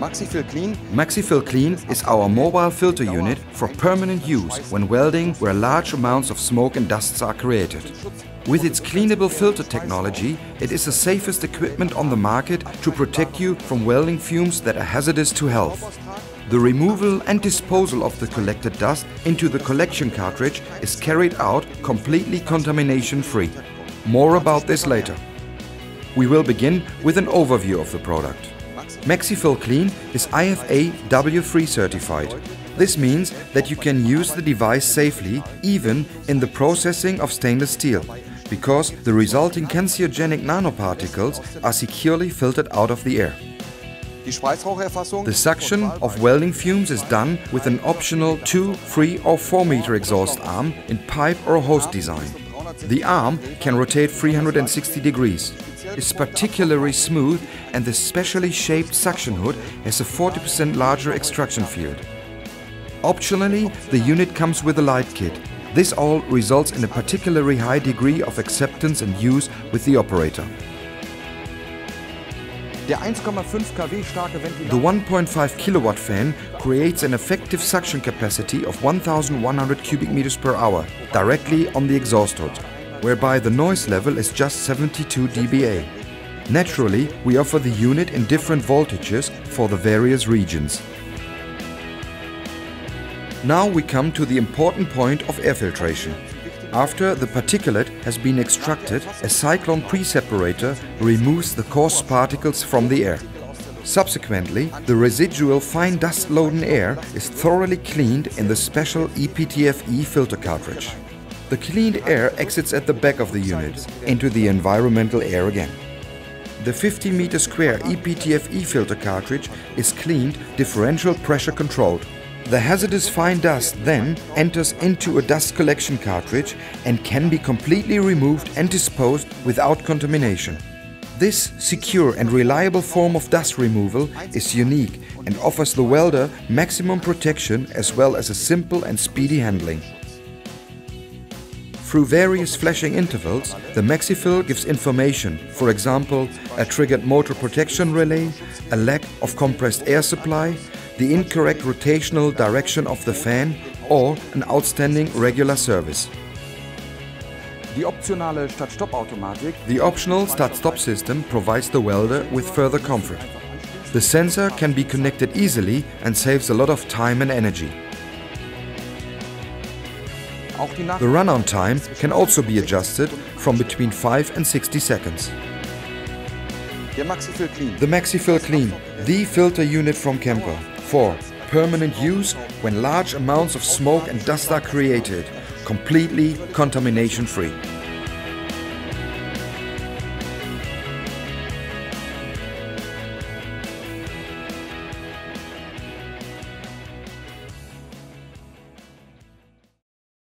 MaxiFil Clean MaxiFil Clean is our mobile filter unit for permanent use when welding where large amounts of smoke and dusts are created. With its cleanable filter technology, it is the safest equipment on the market to protect you from welding fumes that are hazardous to health. The removal and disposal of the collected dust into the collection cartridge is carried out completely contamination-free. More about this later. We will begin with an overview of the product. MaxiFil Clean is IFA W3 certified. This means that you can use the device safely even in the processing of stainless steel because the resulting cancerogenic nanoparticles are securely filtered out of the air. The suction of welding fumes is done with an optional 2, 3 or 4 meter exhaust arm in pipe or hose design. The arm can rotate 360 degrees is particularly smooth and the specially shaped suction hood has a 40% larger extraction field. Optionally, the unit comes with a light kit. This all results in a particularly high degree of acceptance and use with the operator. The 1.5 kilowatt fan creates an effective suction capacity of 1100 cubic meters per hour directly on the exhaust hood whereby the noise level is just 72 dBA. Naturally, we offer the unit in different voltages for the various regions. Now we come to the important point of air filtration. After the particulate has been extracted, a cyclone pre-separator removes the coarse particles from the air. Subsequently, the residual fine dust-laden air is thoroughly cleaned in the special EPTFE filter cartridge. The cleaned air exits at the back of the unit into the environmental air again. The 50 meter square EPTFE filter cartridge is cleaned differential pressure controlled. The hazardous fine dust then enters into a dust collection cartridge and can be completely removed and disposed without contamination. This secure and reliable form of dust removal is unique and offers the welder maximum protection as well as a simple and speedy handling. Through various flashing intervals, the MaxiFil gives information, for example, a triggered motor protection relay, a lack of compressed air supply, the incorrect rotational direction of the fan, or an outstanding regular service. The optional Start-Stop-Automatik The optional start-stop system provides the welder with further comfort. The sensor can be connected easily and saves a lot of time and energy. The run-on time can also be adjusted from between 5 and 60 seconds. The MaxiFil Clean. The MaxiFil Clean, the filter unit from Kemper. For permanent use when large amounts of smoke and dust are created, completely contamination free.